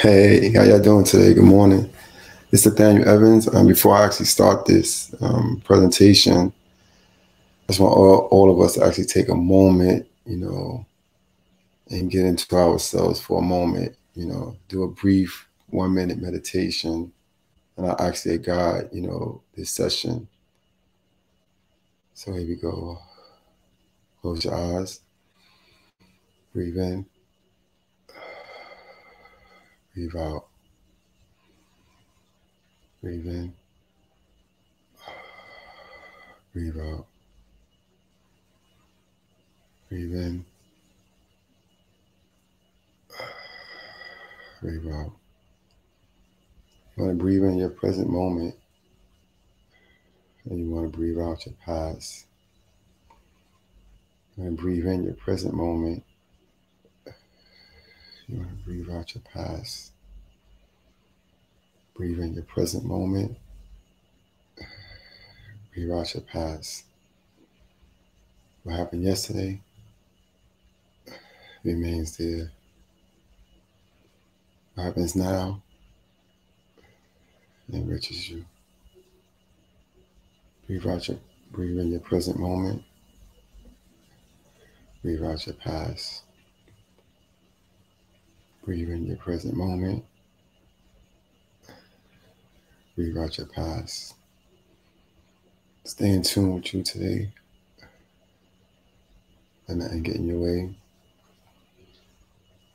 Hey, how y'all doing today? Good morning. It's Nathaniel Evans. Um, before I actually start this um, presentation, I just want all, all of us to actually take a moment, you know, and get into ourselves for a moment, you know, do a brief one minute meditation. And I actually guide, you know, this session. So here we go. Close your eyes. Breathe in. Breathe out. Breathe in. Breathe out. Breathe in. Breathe out. You want to breathe in your present moment, and you want to breathe out your past. You want to breathe in your present moment. You want to breathe out your past. Breathe in your present moment. Breathe out your past. What happened yesterday remains there. What happens now enriches you. Breathe out your breathe in your present moment. Breathe out your past. Breathe in your present moment. Breathe out your past. Stay in tune with you today. Let nothing get in your way.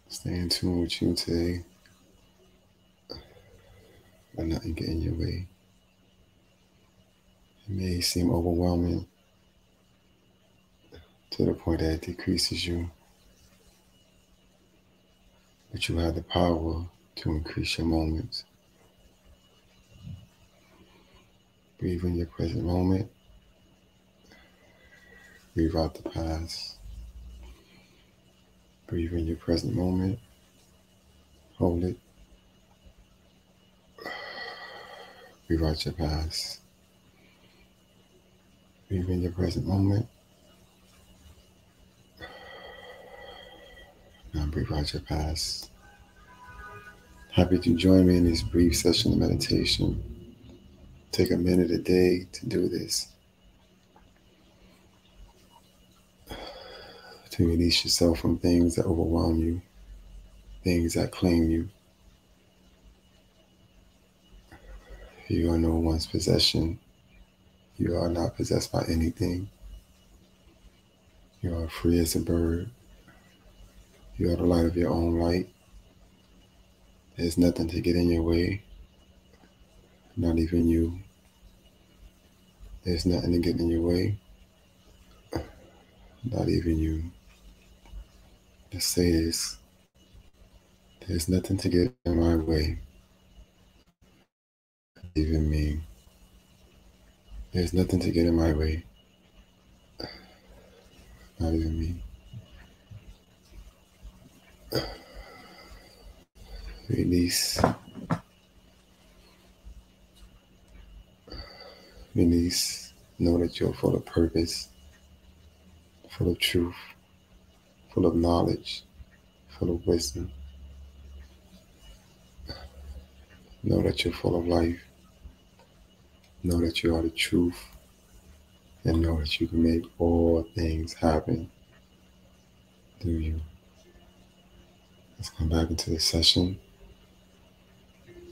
Stay in tune with you today. Let nothing get in your way. It may seem overwhelming to the point that it decreases you, but you have the power to increase your moments. Breathe in your present moment. Breathe out the past. Breathe in your present moment. Hold it. Breathe out your past. Breathe in your present moment. Breathe out your past. Happy to join me in this brief session of meditation. Take a minute a day to do this. To release yourself from things that overwhelm you, things that claim you. You are no one's possession. You are not possessed by anything. You are free as a bird. You are the light of your own light. There's nothing to get in your way, not even you. There's nothing to get in your way, not even you. Just say this. There's nothing to get in my way, not even me. There's nothing to get in my way, not even me. Release. Release. Know that you're full of purpose, full of truth, full of knowledge, full of wisdom. Know that you're full of life. Know that you are the truth. And know that you can make all things happen through you. Let's come back into the session.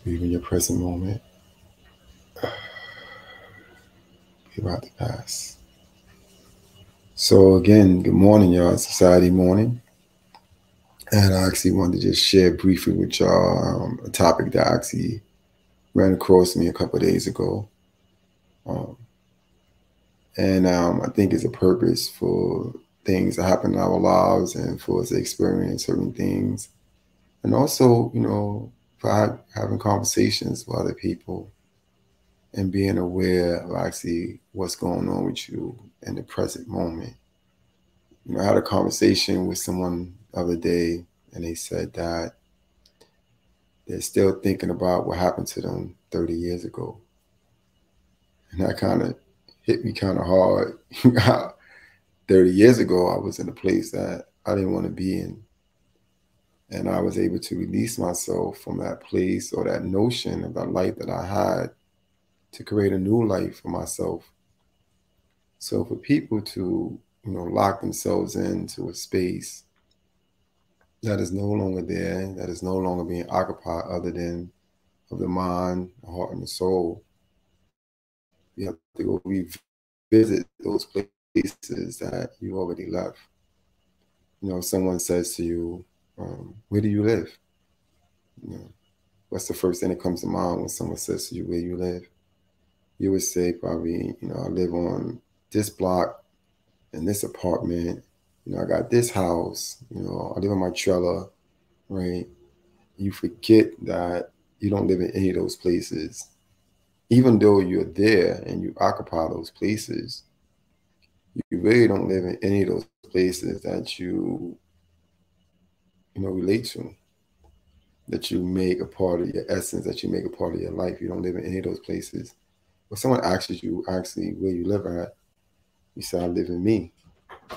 Breathe in your present moment. Breathe about the past. So again, good morning, y'all. It's Society morning. And I actually wanted to just share briefly with y'all um, a topic that actually ran across me a couple days ago. Um, and um, I think it's a purpose for things that happen in our lives and for us to experience certain things. And also, you know, for having conversations with other people and being aware of actually what's going on with you in the present moment. You know, I had a conversation with someone the other day, and they said that they're still thinking about what happened to them 30 years ago. And that kind of hit me kind of hard. 30 years ago, I was in a place that I didn't want to be in. And I was able to release myself from that place or that notion of that life that I had to create a new life for myself. So for people to, you know, lock themselves into a space that is no longer there, that is no longer being occupied other than of the mind, the heart, and the soul, you have to go revisit those places that you already left. You know, someone says to you, um, where do you live? You know, what's the first thing that comes to mind when someone says to you where you live? You would say probably, you know, I live on this block in this apartment. You know, I got this house. You know, I live in my trailer, right? You forget that you don't live in any of those places. Even though you're there and you occupy those places, you really don't live in any of those places that you you know relate to that you make a part of your essence that you make a part of your life. You don't live in any of those places. When someone asks you actually where you live at you say i live in me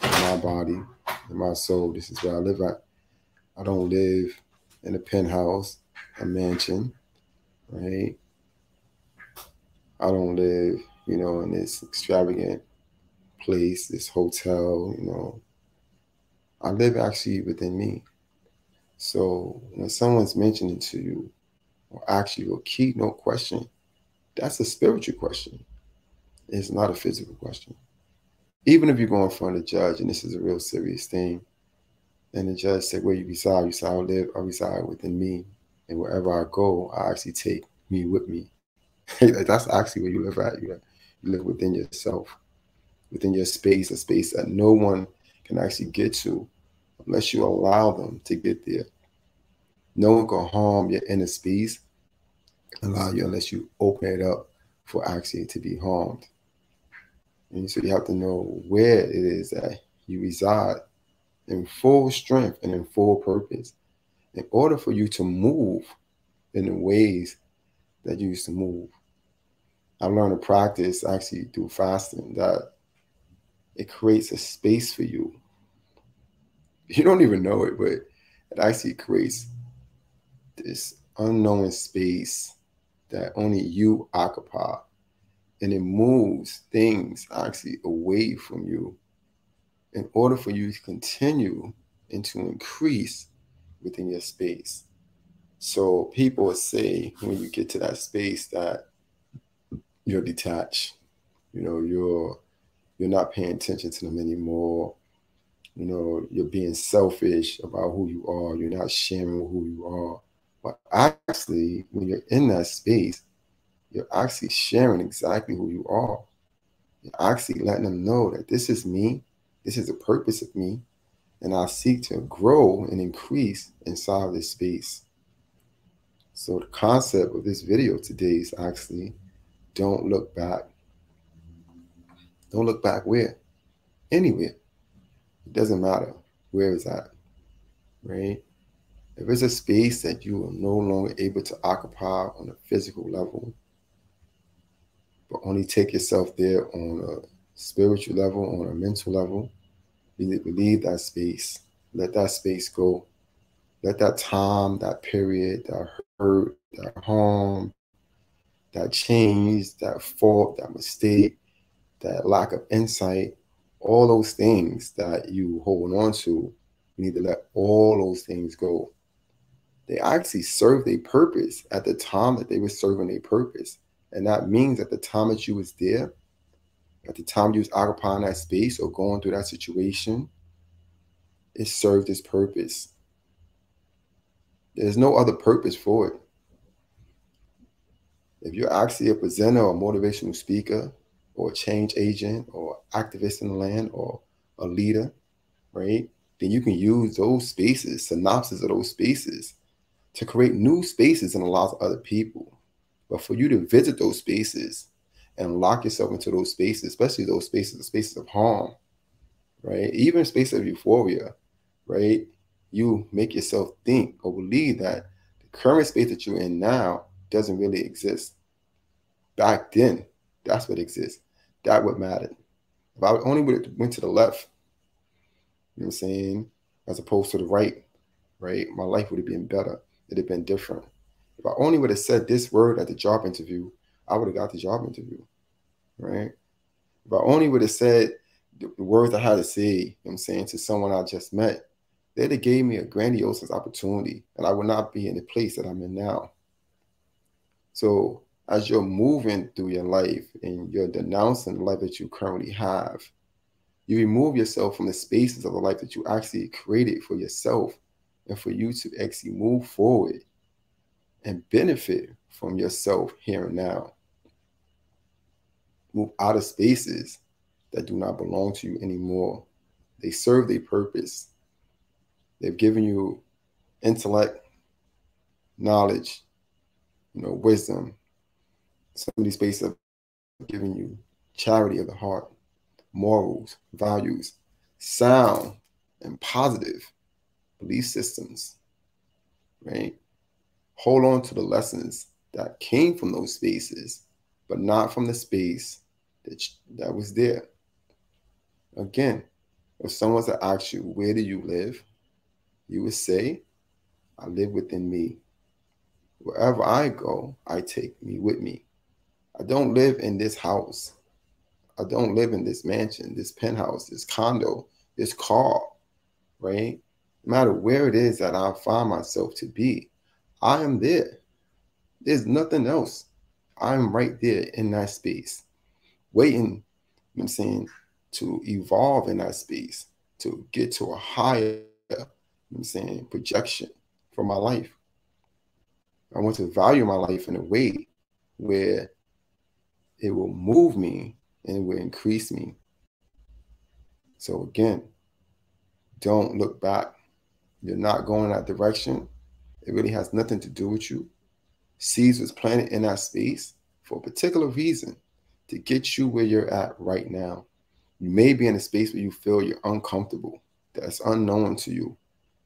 my body in my soul. This is where i live at. I don't live in a penthouse a mansion right? I don't live you know in this extravagant place, this hotel, you know, I live actually within me. So when someone's mentioning to you or actually key no question, that's a spiritual question. It's not a physical question. Even if you go in front of the judge and this is a real serious thing, and the judge said, Where you reside, you say, I live, I reside within me. And wherever I go, I actually take me with me. that's actually where you live at. You live within yourself within your space, a space that no one can actually get to unless you allow them to get there. No one can harm your inner space, allow you unless you open it up for actually to be harmed. And so you have to know where it is that you reside in full strength and in full purpose in order for you to move in the ways that you used to move. I learned to practice actually through fasting that it creates a space for you. You don't even know it, but it actually creates this unknown space that only you occupy. And it moves things actually away from you in order for you to continue and to increase within your space. So people say when you get to that space that you're detached, you know, you're you're not paying attention to them anymore. You know, you're being selfish about who you are. You're not sharing who you are. But actually, when you're in that space, you're actually sharing exactly who you are. You're actually letting them know that this is me, this is the purpose of me, and I seek to grow and increase inside of this space. So the concept of this video today is actually don't look back. Don't look back where? Anywhere. It doesn't matter where is that. Right? If it's a space that you are no longer able to occupy on a physical level, but only take yourself there on a spiritual level, on a mental level, leave that space. Let that space go. Let that time, that period, that hurt, that harm, that change, that fault, that mistake, that lack of insight, all those things that you hold on to, you need to let all those things go. They actually served a purpose at the time that they were serving a purpose. And that means at the time that you was there, at the time you was occupying that space or going through that situation, it served its purpose. There's no other purpose for it. If you're actually a presenter or motivational speaker, or a change agent or activist in the land or a leader, right? Then you can use those spaces, synopsis of those spaces, to create new spaces and allow other people. But for you to visit those spaces and lock yourself into those spaces, especially those spaces, the spaces of harm, right? Even spaces of euphoria, right? You make yourself think or believe that the current space that you're in now doesn't really exist. Back then, that's what exists. That would matter. If I only would have went to the left, you know what I'm saying, as opposed to the right, right? My life would have been better. It'd have been different. If I only would have said this word at the job interview, I would have got the job interview, right? If I only would have said the, words I had to say, you know I'm saying, to someone I just met, they'd have gave me a grandiose opportunity and I would not be in the place that I'm in now. So as you're moving through your life and you're denouncing the life that you currently have, you remove yourself from the spaces of the life that you actually created for yourself and for you to actually move forward and benefit from yourself here and now. Move out of spaces that do not belong to you anymore. They serve their purpose. They've given you intellect, knowledge, you know, wisdom. Some of these spaces have given you charity of the heart, morals, values, sound, and positive belief systems, right? Hold on to the lessons that came from those spaces, but not from the space that, that was there. Again, if someone to ask you, where do you live? You would say, I live within me. Wherever I go, I take me with me. I don't live in this house. I don't live in this mansion, this penthouse, this condo, this car, right? No matter where it is that I find myself to be, I am there. There's nothing else. I'm right there in that space, waiting, I'm saying, to evolve in that space, to get to a higher, I'm saying, projection for my life. I want to value my life in a way where it will move me and it will increase me. So again, don't look back. You're not going that direction. It really has nothing to do with you. Seeds was planted in that space for a particular reason to get you where you're at right now. You may be in a space where you feel you're uncomfortable, that's unknown to you,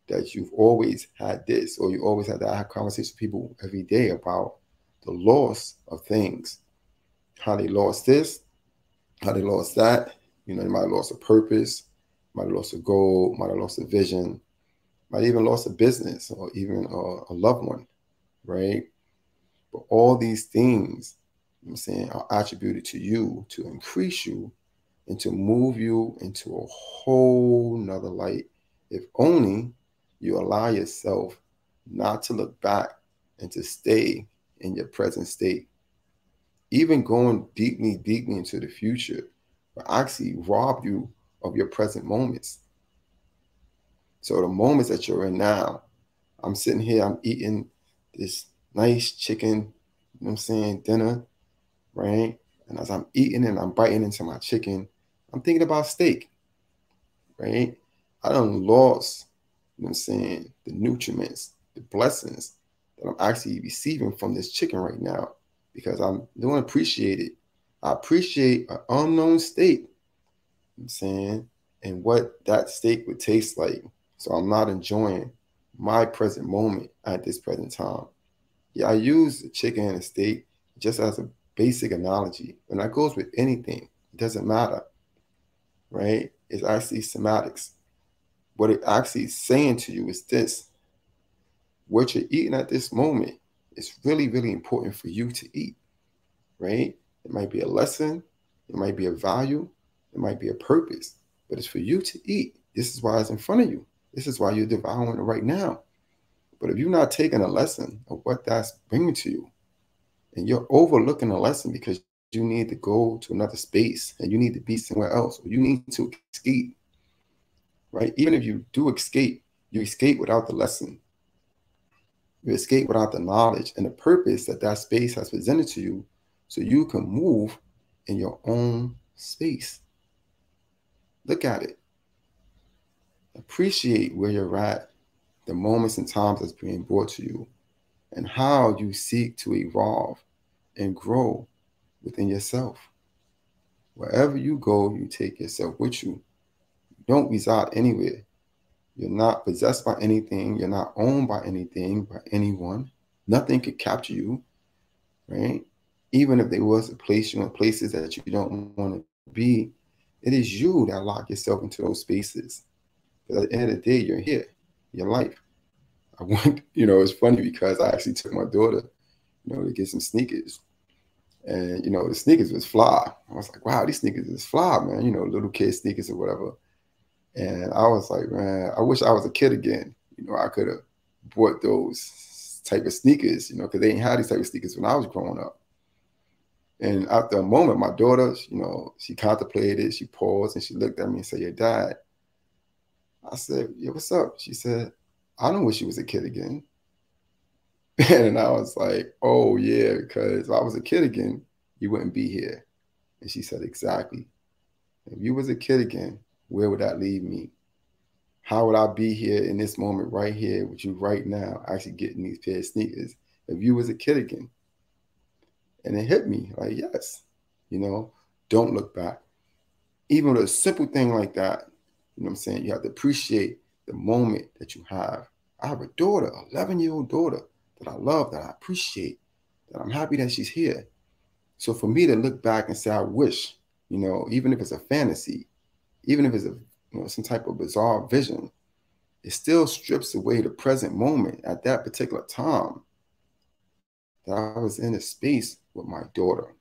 that you've always had this, or you always had to have conversations with people every day about the loss of things, how they lost this, how they lost that. You know, they might have lost a purpose, might have lost a goal, might have lost a vision, might even lost a business or even a, a loved one, right? But all these things, I'm saying, are attributed to you to increase you and to move you into a whole nother light. If only you allow yourself not to look back and to stay in your present state. Even going deeply, deeply into the future will actually rob you of your present moments. So the moments that you're in now, I'm sitting here, I'm eating this nice chicken, you know what I'm saying, dinner, right? And as I'm eating and I'm biting into my chicken, I'm thinking about steak, right? I don't lost, you know what I'm saying, the nutriments, the blessings that I'm actually receiving from this chicken right now because I don't appreciate it. I appreciate an unknown steak, you know I'm saying, and what that steak would taste like. So I'm not enjoying my present moment at this present time. Yeah, I use the chicken and the steak just as a basic analogy, and that goes with anything. It doesn't matter, right? It's actually semantics. What it actually is saying to you is this what you're eating at this moment is really, really important for you to eat, right? It might be a lesson, it might be a value, it might be a purpose, but it's for you to eat. This is why it's in front of you. This is why you're devouring it right now. But if you're not taking a lesson of what that's bringing to you, and you're overlooking a lesson because you need to go to another space and you need to be somewhere else, or you need to escape, right? Even if you do escape, you escape without the lesson. You escape without the knowledge and the purpose that that space has presented to you so you can move in your own space. Look at it appreciate where you're at, the moments and times that's being brought to you, and how you seek to evolve and grow within yourself. Wherever you go, you take yourself with you. You don't reside anywhere. You're not possessed by anything. You're not owned by anything, by anyone. Nothing could capture you, right? Even if there was a place you in places that you don't want to be, it is you that lock yourself into those spaces. Because at the end of the day, you're here, your life. I went, you know, it's funny because I actually took my daughter, you know, to get some sneakers. And, you know, the sneakers was fly. I was like, wow, these sneakers is fly, man, you know, little kid sneakers or whatever. And I was like, man, I wish I was a kid again. You know, I could have bought those type of sneakers, you know, because they ain't had these type of sneakers when I was growing up. And after a moment, my daughter, you know, she contemplated, it, she paused, and she looked at me and said, Your dad. I said, Yeah, what's up? She said, I don't wish she was a kid again. And I was like, Oh, yeah, because if I was a kid again, you wouldn't be here. And she said, Exactly. If you was a kid again, where would that leave me? How would I be here in this moment right here with you right now, actually getting these pair of sneakers if you was a kid again? And it hit me like, yes, you know, don't look back. Even with a simple thing like that, you know what I'm saying? You have to appreciate the moment that you have. I have a daughter, 11 year old daughter that I love, that I appreciate, that I'm happy that she's here. So for me to look back and say, I wish, you know, even if it's a fantasy, even if it's a you know some type of bizarre vision, it still strips away the present moment at that particular time that I was in a space with my daughter.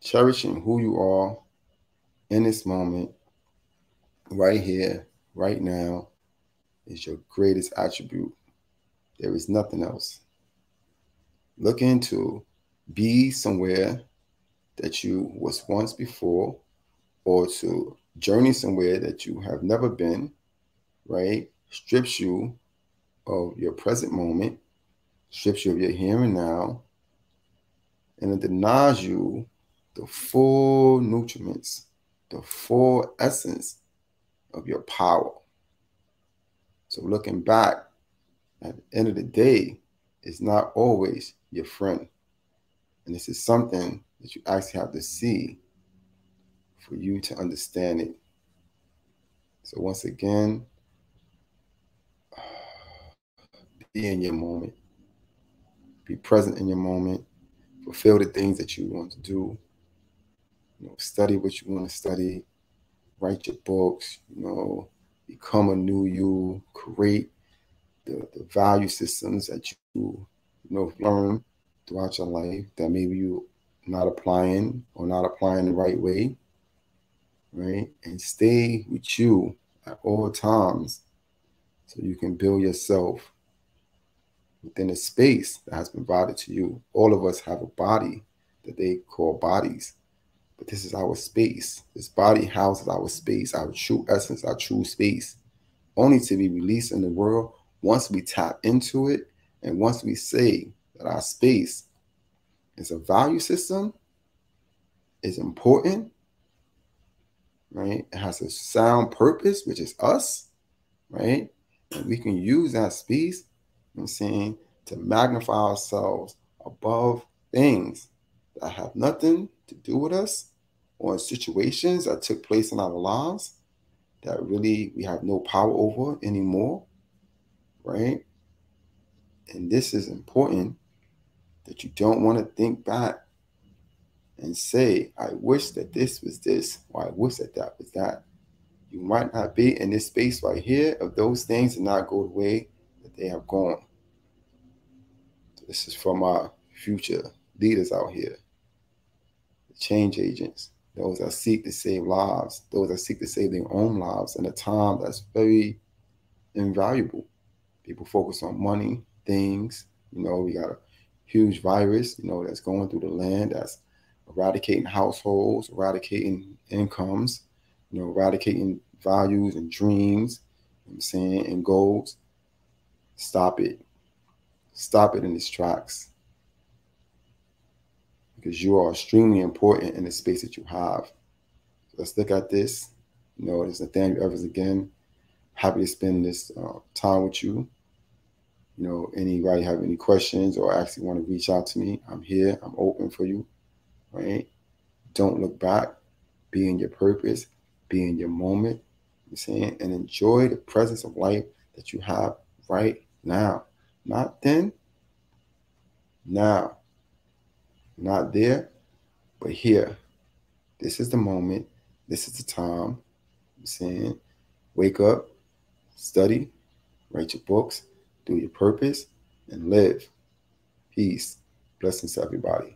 Cherishing who you are in this moment, right here, right now, is your greatest attribute. There is nothing else. Look into be somewhere that you was once before or to journey somewhere that you have never been, right? Strips you of your present moment, strips you of your here and now, and it denies you the full nutriments, the full essence of your power. So looking back, at the end of the day, it's not always your friend. And this is something that you actually have to see for you to understand it. So once again, be in your moment. Be present in your moment. Fulfill the things that you want to do. You know, study what you want to study. Write your books. You know, become a new you. Create the, the value systems that you, you know learn throughout your life that maybe you not applying or not applying the right way, right? And stay with you at all times so you can build yourself within a space that has been provided to you. All of us have a body that they call bodies, but this is our space. This body houses our space, our true essence, our true space, only to be released in the world once we tap into it and once we say that our space is a value system, is important, right? It has a sound purpose, which is us, right? And we can use that space, I'm saying, to magnify ourselves above things that have nothing to do with us or situations that took place in our lives that really we have no power over anymore, right? And this is important that you don't want to think back and say, I wish that this was this, or I wish that that was that. You might not be in this space right here of those things and not go the way that they have gone. So this is from our future leaders out here, the change agents, those that seek to save lives, those that seek to save their own lives in a time that's very invaluable. People focus on money, things. You know, we got a huge virus, you know, that's going through the land, that's eradicating households, eradicating incomes, you know, eradicating values and dreams, you know I'm saying, and goals. Stop it. Stop it in its tracks. Because you are extremely important in the space that you have. let's look at this. You know, it's Nathaniel Evers again. Happy to spend this uh, time with you. You know, anybody have any questions or actually want to reach out to me, I'm here. I'm open for you right? Don't look back. Be in your purpose. Be in your moment. You saying and enjoy the presence of life that you have right now. Not then, now. Not there, but here. This is the moment. This is the time. I'm saying, wake up, study, write your books, do your purpose, and live. Peace. Blessings to everybody.